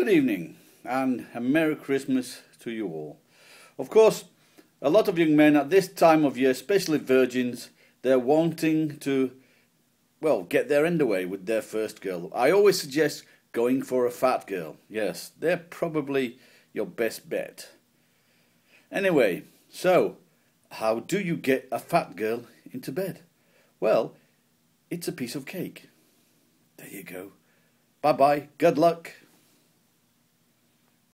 Good evening and a Merry Christmas to you all. Of course, a lot of young men at this time of year, especially virgins, they're wanting to, well, get their end away with their first girl. I always suggest going for a fat girl. Yes, they're probably your best bet. Anyway, so how do you get a fat girl into bed? Well, it's a piece of cake. There you go. Bye bye. Good luck.